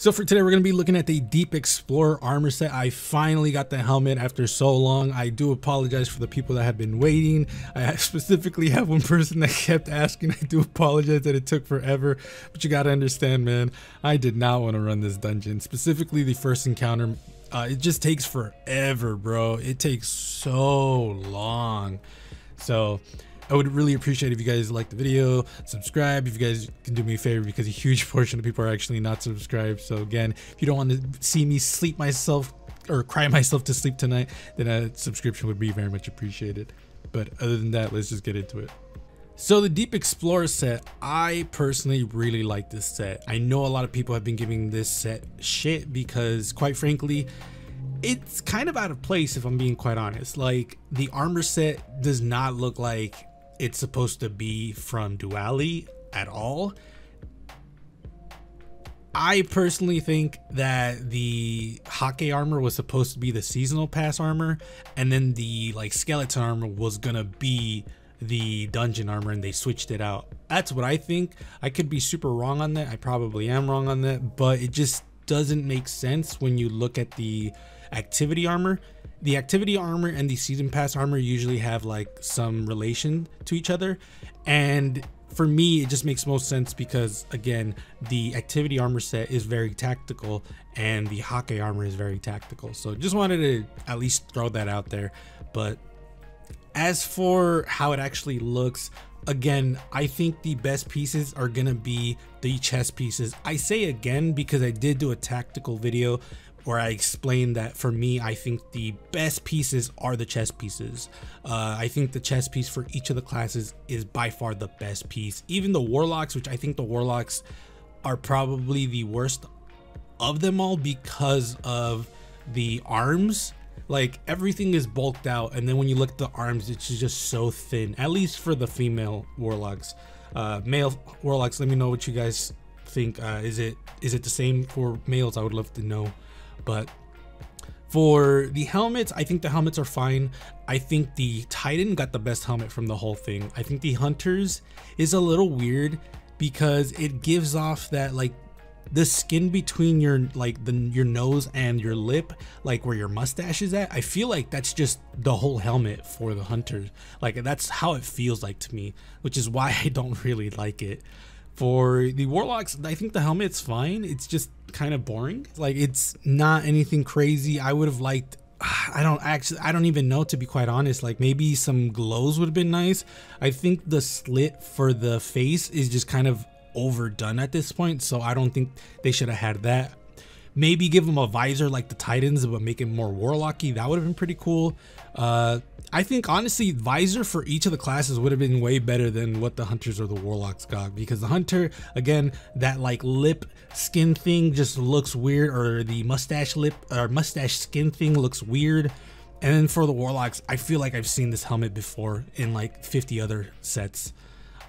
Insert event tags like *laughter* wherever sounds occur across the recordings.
So for today, we're going to be looking at the Deep Explorer armor set. I finally got the helmet after so long. I do apologize for the people that have been waiting. I *laughs* specifically have one person that kept asking. I do apologize that it took forever, but you got to understand, man, I did not want to run this dungeon. Specifically the first encounter, uh, it just takes forever, bro. It takes so long. So I would really appreciate if you guys like the video, subscribe. If you guys can do me a favor because a huge *laughs* portion of people are actually not subscribed. So again, if you don't want to see me sleep myself or cry *laughs* myself to sleep tonight, then a subscription would be very much appreciated. But other than that, let's just get into it. So the Deep Explorer set, I personally really like this set. I know a lot of people have been giving this set shit because quite frankly, it's kind of out of place if I'm being quite honest. Like the armor set does not look like it's supposed to be from Duality at all. I personally think that the Hakke armor was supposed to be the seasonal pass armor, and then the like skeleton armor was gonna be the dungeon armor, and they switched it out. That's what I think. I could be super wrong on that. I probably am wrong on that, but it just doesn't make sense when you look at the activity armor the activity armor and the season pass armor usually have like some relation to each other. And for me it just makes most sense because again the activity armor set is very tactical and the Hakke armor is very tactical. So just wanted to at least throw that out there. But as for how it actually looks again i think the best pieces are gonna be the chest pieces. I say again because i did do a tactical video where I explained that for me, I think the best pieces are the chess pieces. Uh, I think the chess piece for each of the classes is by far the best piece. Even the warlocks, which I think the warlocks are probably the worst of them all because of the arms. Like everything is bulked out, and then when you look at the arms, it's just so thin. At least for the female warlocks. Uh, male warlocks, let me know what you guys think. Uh, is it is it the same for males? I would love to know. But for the helmets, I think the helmets are fine. I think the Titan got the best helmet from the whole thing. I think the Hunters is a little weird because it gives off that like the skin between your like the your nose and your lip like where your mustache is at i feel like that's just the whole helmet for the hunters like that's how it feels like to me which is why *laughs* i don't really like it for the warlocks i think the helmet's fine it's just kind of boring. Like it's not anything crazy. I would have liked *sighs* I don't actually I don't even know to be quite honest. Like maybe some glows would have been nice. I think the slit for the face is just kind of overdone at this point, so I don't think they should have had that. Maybe give them a visor like the Titans, but make it more warlocky. That would have been pretty cool. Uh, I think honestly, visor for each of the classes would have been way better than what the hunters or the warlocks got because the hunter, again, that like lip skin thing just looks weird, or the mustache lip or mustache skin thing looks weird. And then for the warlocks, I feel like I've seen this helmet before in like 50 other sets.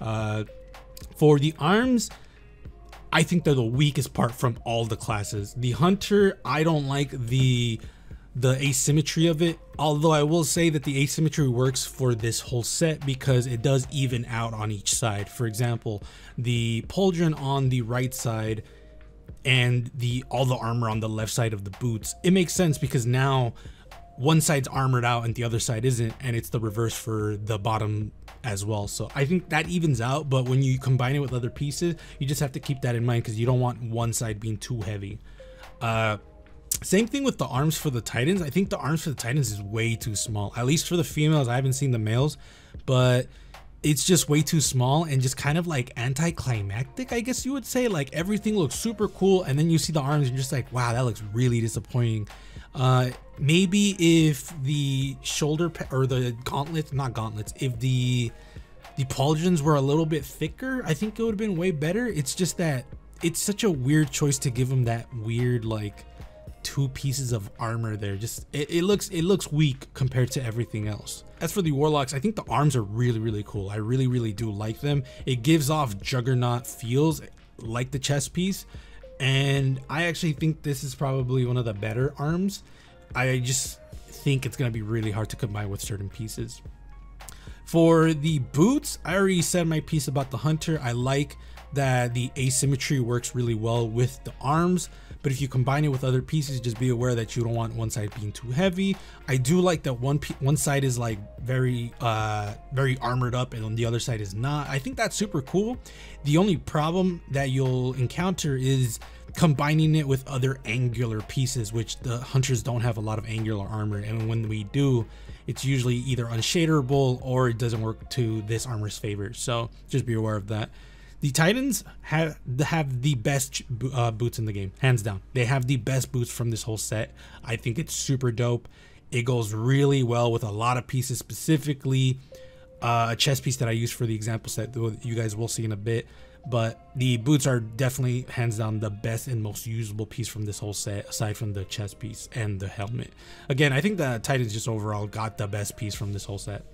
Uh, for the arms, I think they're the weakest part from all the classes. The hunter, I don't like the the asymmetry of it. Although i will say that the asymmetry works for this whole set because it does even out on each side. For example the pauldron on the right side and the all the armor on the left side of the boots it makes sense because now one side's armored out and the other side isn't and it's the reverse for the bottom as well. So i think that evens out but when you combine it with other pieces you just have to keep that in mind because you don't want one side being too heavy. Uh same thing with the arms for the Titans. I think the arms for the Titans is way too small. At least for the females. I haven't seen the males, but it's just way too small and just kind of like anticlimactic, I guess you would say. Like everything looks super cool, and then you see the arms and you're just like, wow, that looks really disappointing. Uh, maybe if the shoulder or the gauntlets, not gauntlets, if the the pauldrons were a little bit thicker, I think it would have been way better. It's just that it's such a weird choice to give them that weird like two pieces of armor there. Just it, it, looks it looks weak compared to everything else. As for the warlocks i think the arms are really really cool. I really really do like them. It gives off juggernaut feels like the chest piece. And i actually think this is probably one of the better arms. I just think it's going to be really hard to combine with certain pieces. For the boots i already said my piece about the hunter. I like that the asymmetry works really well with the arms but if you combine it with other pieces, just be aware that you don't want one side being too heavy. I do like that one one side is like very uh very armored up and on the other side is not. I think that's super cool. The only problem that you'll encounter is combining it with other angular pieces, which the hunters don't have a lot of angular armor. And when we do, it's usually either unshaderable or it doesn't work to this armor's favor. So just be aware of that. The Titans have have the best uh, boots in the game, hands down. They have the best boots from this whole set. I think it's super dope. It goes really well with a lot of pieces, specifically uh, a chest piece that I use for the example set. That you guys will see in a bit but the boots are definitely hands down the best and most usable piece from this whole set aside from the chest piece and the helmet again i think the titans just overall got the best piece from this whole set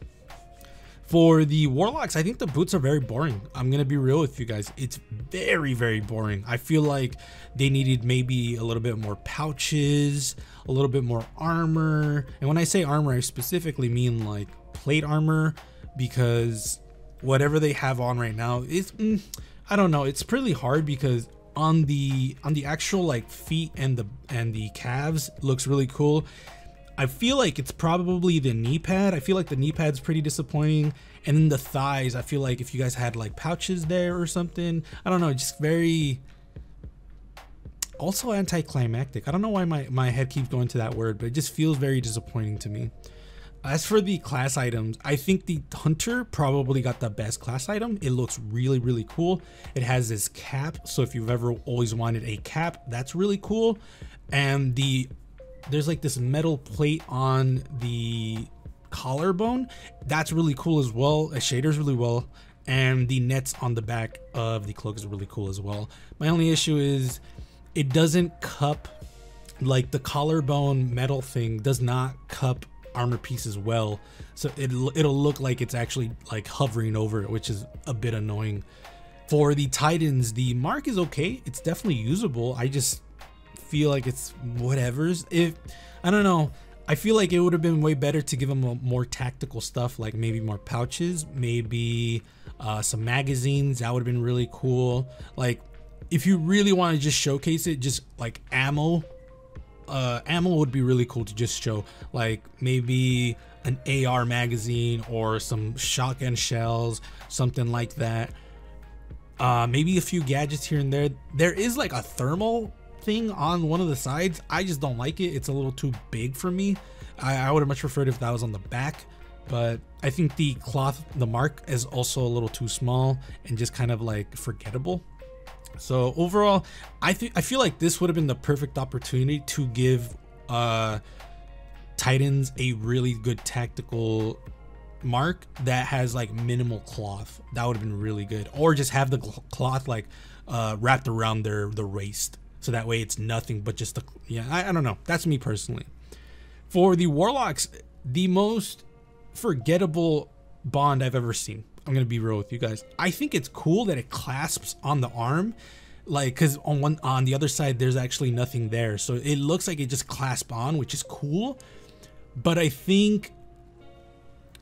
for the warlocks i think the boots are very boring i'm gonna be real with you guys it's very very boring i feel like they needed maybe a little bit more pouches a little bit more armor and when i say armor i specifically mean like plate armor because whatever they have on right now is mm, I don't know. It's pretty hard because on the on the actual like feet and the and the calves looks really cool. I feel like it's probably the knee pad. I feel like the knee pad's pretty disappointing. And then the thighs, I feel like if you guys had like pouches there or something, I don't know, just very also anticlimactic. I don't know why my, my head keeps going to that word, but it just feels very disappointing to me. As for the class items, I think the Hunter probably got the best class item. It looks really, really cool. It has this cap. So if you've ever always wanted a cap, that's really cool. And the there's like this metal plate on the collarbone. That's really cool as well. It shaders really well. And the nets on the back of the cloak is really cool as well. My only issue is it doesn't cup like the collarbone metal thing does not cup armor piece as well so it'll, it'll look like it's actually like hovering over it which is a bit annoying for the titans the mark is okay it's definitely usable i just feel like it's whatever's if i don't know i feel like it would have been way better to give them a more tactical stuff like maybe more pouches maybe uh, some magazines that would have been really cool like if you really want to just showcase it just like ammo uh, ammo would be really cool to just show, like maybe an AR magazine or some shotgun shells, something like that. Uh, maybe a few gadgets here and there. There is like a thermal thing on one of the sides. I just don't like it. It's a little too big for me. I, I would have much preferred if that was on the back, but I think the cloth, the mark is also a little too small and just kind of like forgettable. So overall, I think I feel like this would have been the perfect opportunity to give uh, Titans a really good tactical mark that has like minimal cloth. That would have been really good. Or just have the cloth like uh, wrapped around their the waist, so that way it's nothing but just the yeah. I, I don't know. That's me personally. For the Warlocks, the most forgettable bond I've ever seen. I'm gonna be real with you guys. I think it's cool that it clasps on the arm, like because on one on the other side there's actually nothing there, so it looks like it just clasps on, which is cool. But I think,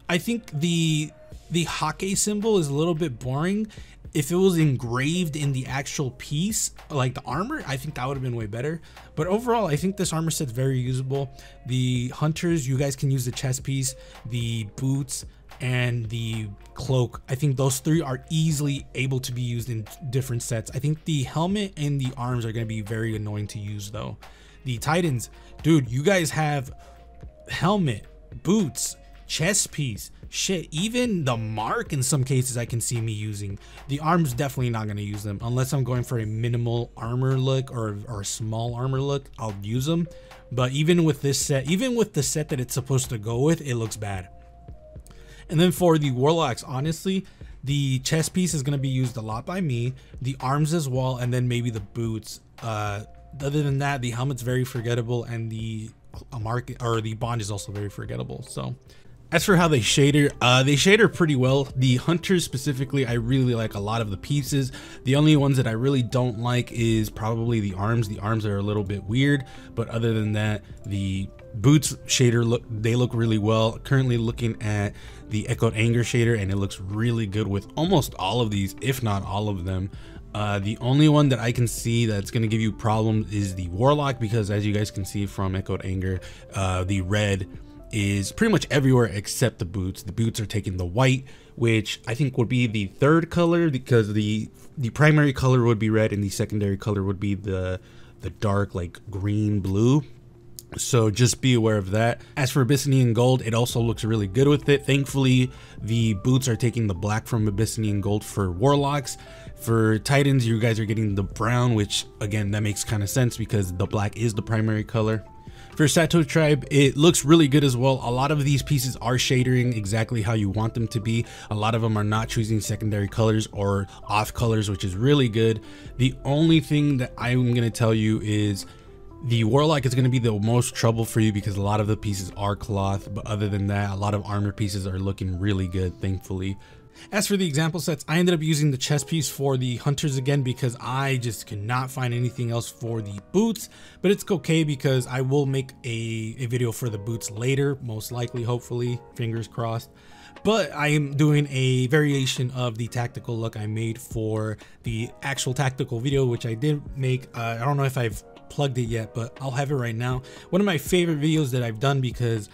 I think the the hockey symbol is a little bit boring. If it was engraved in the actual piece, like the armor, I think that would have been way better. But overall, I think this armor set's very usable. The hunters, you guys can use the chest piece, the boots, and the cloak. I think those three are easily able to be used in different sets. I think the helmet and the arms are going to be very annoying to use though. The Titans, dude, you guys have helmet, boots, chest piece, shit, even the mark in some cases I can see me using. The arms definitely not going to use them unless I'm going for a minimal armor look or, or a small armor look, I'll use them. But even with this set, even with the set that it's supposed to go with, it looks bad. And then for the Warlocks, honestly, the chest piece is going to be used a lot by me, the arms as well, and then maybe the boots. Uh, other than that, the helmet's very forgettable, and the market or the bond is also very forgettable. So as for how they shader, uh, they shader pretty well. The hunters specifically, I really like a lot of the pieces. The only ones that I really don't like is probably the arms. The arms are a little bit weird, but other than that, the boots shader look they look really well. Currently looking at the Echoed Anger shader, and it looks really good with almost all of these, if not all of them. Uh, the only one that I can see that's going to give you problems is the Warlock because as you guys can see from Echoed Anger, uh, the red is pretty much everywhere except the boots. The boots are taking the white, which I think would be the third color because the the primary color would be red and the secondary color would be the the dark like green blue so just be aware of that. As for Abyssinian Gold, it also looks really good with it. Thankfully, the boots are taking the black from Abyssinian Gold for Warlocks. For Titans, you guys are getting the brown, which again, that makes kind of sense because the black is the primary color. For Satou Tribe, it looks really good as well. A lot of these pieces are shading exactly how you want them to be. A lot of them are not choosing secondary colors or off colors, which is really good. The only thing that I'm going to tell you is the Warlock is going to be the most trouble for you because a lot of the pieces are cloth, but other than that, a lot of armor pieces are looking really good, thankfully. As for the example sets, I ended up using the chest piece for the hunters again because I just could not find anything else for the boots, but it's okay because I will make a, a video for the boots later, most likely, hopefully, fingers crossed but I am doing a variation of the tactical look I made for the actual tactical video, which I did make. Uh, I don't know if I've plugged it yet, but I'll have it right now. One of my favorite videos that I've done because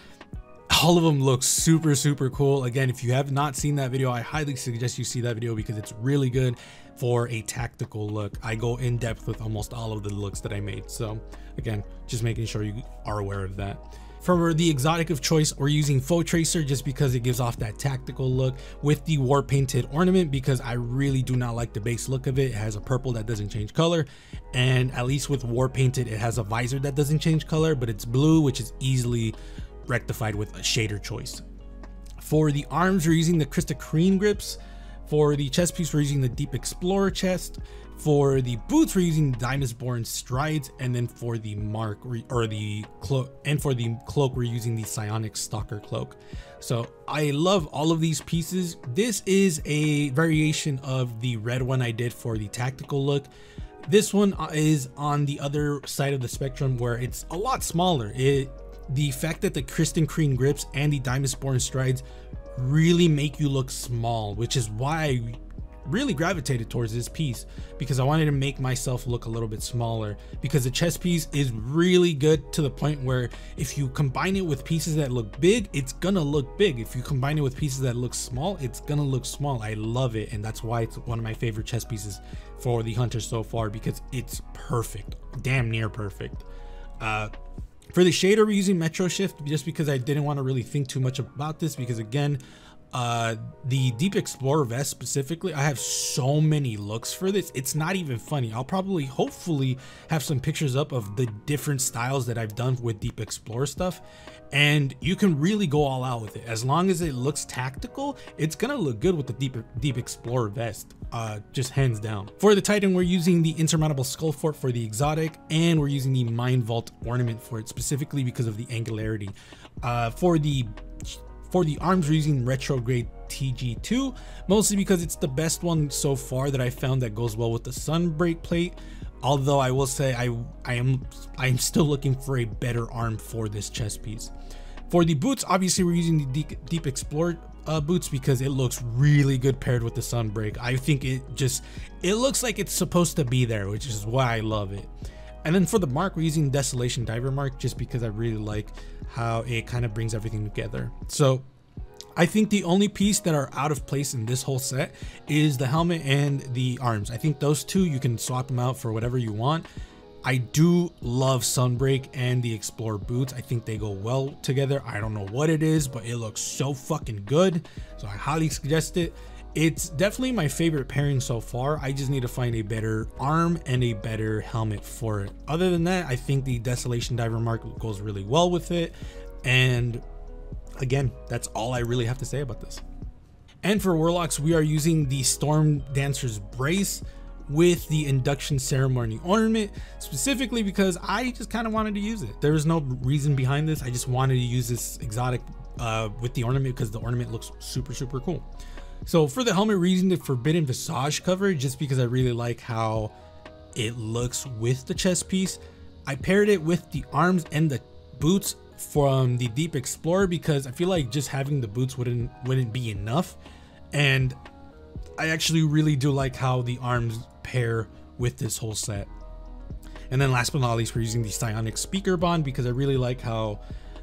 all of them look super, super cool. Again, if you have not seen that video, I highly suggest you see that video because it's really good for a tactical look. I go in depth with almost all of the looks that I made. So again, just making sure you are aware of that. For the exotic of choice, we're using Foetracer just because it gives off that tactical look with the war painted ornament because I really do not like the base look of it. It has a purple that doesn't change color. And at least with war painted, it has a visor that doesn't change color, but it's blue, which is easily rectified with a shader choice. For the arms, we're using the Krista Kreen grips. For the chest piece, we're using the Deep Explorer chest. For the boots, we're using the Dimosborn strides, and then for the mark or the cloak, and for the cloak, we're using the Psionic Stalker cloak. So I love all of these pieces. This is a variation of the red one I did for the tactical look. This one is on the other side of the spectrum where it's a lot smaller. It the fact that the Kristen Kreen grips and the Dimosborn strides really make you look small, which is why I really gravitated towards this piece because I wanted to make myself look a little bit smaller because the chest piece is really good to the point where if you combine it with pieces that look big, it's gonna look big. If you combine it with pieces that look small, it's gonna look small. I love it and that's why it's one of my favorite chest pieces for the hunter so far because it's perfect, damn near perfect. Uh, for the shader, we're using Metro Shift just because I didn't want to really think too much about this because again, uh the deep explorer vest specifically i have so many looks for this. It's not even funny. I'll probably hopefully have some pictures up of the different styles that i've done with deep explorer stuff. And you can really go all out with it. As long as it looks tactical it's gonna look good with the deep deep explorer vest uh just hands down. For the titan we're using the insurmountable Skullfort for the exotic and we're using the mind vault ornament for it specifically because of the angularity. Uh for the for the arms, we're using retrograde TG2, mostly because it's the best one so far that I found that goes well with the Sunbreak plate. Although I will say I I am I am still looking for a better arm for this chest piece. For the boots, obviously we're using the Deep, Deep Explorer uh, boots because it looks really good paired with the Sunbreak. I think it just it looks like it's supposed to be there, which is why I love it. And then for the mark, we're using Desolation Diver Mark just because I really like how it kind of brings everything together. So I think the only piece that are out of place in this whole set is the helmet and the arms. I think those two, you can swap them out for whatever you want. I do love Sunbreak and the Explorer boots. I think they go well together. I don't know what it is, but it looks so fucking good. So I highly suggest it. It's definitely my favorite pairing so far. I just need to find a better arm and a better helmet for it. Other than that, I think the Desolation Diver Mark goes really well with it. And again, that's all I really have to say about this. And for Warlocks, we are using the Storm Dancer's Brace with the induction ceremony ornament specifically because I just kind of wanted to use it. There was no reason behind this. I just wanted to use this exotic uh, with the ornament because the ornament looks super, super cool. So for the helmet, we're the Forbidden Visage cover just because I really like how it looks with the chest piece. I paired it with the arms and the boots from the Deep Explorer because I feel like just having the boots wouldn't wouldn't be enough. And I actually really do like how the arms pair with this whole set. And then last but not least, we're using the Psionic Speaker Bond because I really like how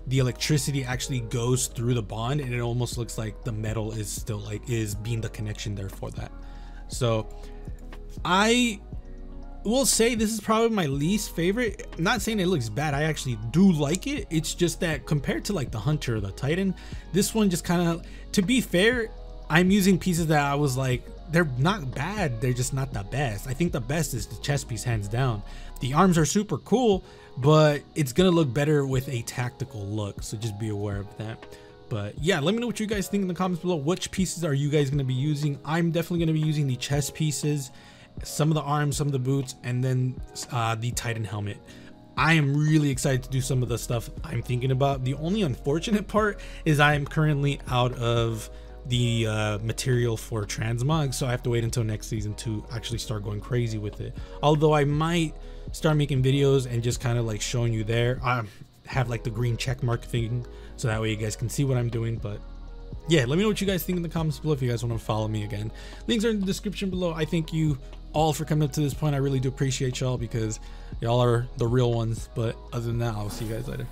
the electricity actually goes through the bond and it almost looks like the metal is still like is being the connection there for that. So I will say this is probably my least favorite. I'm not saying it looks bad. I actually do like it. It's just that compared to like the Hunter or the Titan, this one just kind of, to be fair, I'm using pieces that I was like, they're not bad. They're just not the best. I think the best is the chest piece hands down. The arms are super cool, but it's gonna look better with a tactical look. So just be aware of that. But yeah, let me know what you guys think in the comments below. Which pieces are you guys gonna be using? I'm definitely gonna be using the chest pieces some of the arms, some of the boots, and then uh, the Titan helmet. I am really excited to do some of the stuff I'm thinking about. The only unfortunate part is I am currently out of the uh, material for transmog, so I have to wait until next season to actually start going crazy with it. Although I might start making videos and just kind of like showing you there. I have like the green check mark thing, so that way you guys can see what I'm doing. But yeah, let me know what you guys think in the comments below if you guys want to follow me again. Links are in the description below. I thank you all for coming up to this point. I really do appreciate y'all because y'all are the real ones. But other than that, I'll see you guys later.